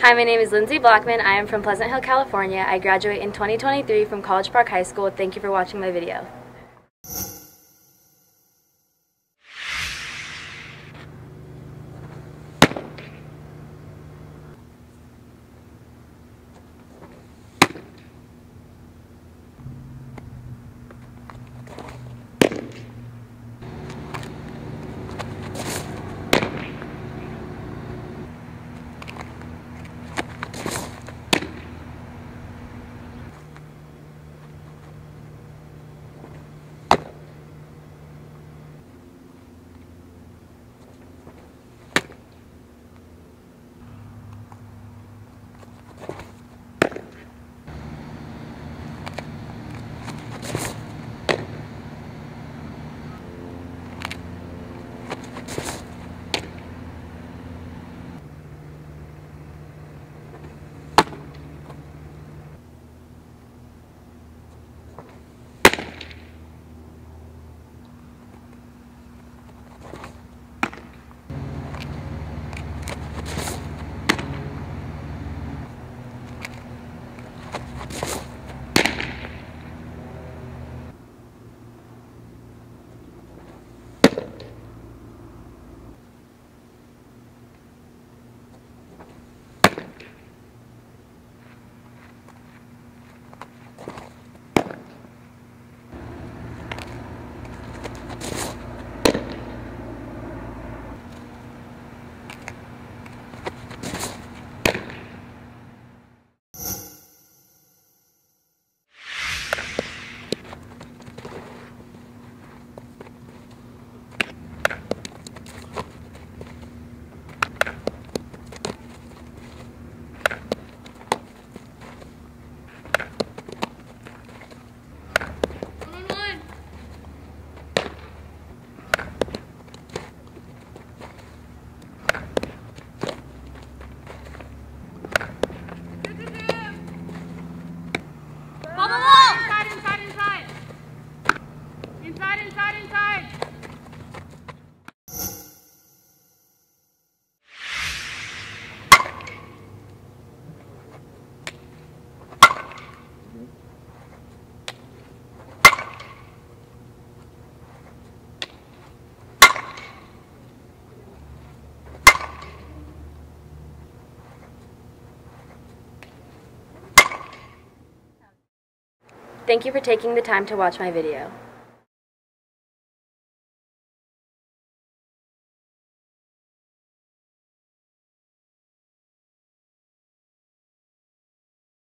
Hi, my name is Linsey Blackman. I am from Pleasant Hill, California. I graduate in 2023 from College Park High School. Thank you for watching my video. Thank you for taking the time to watch my video.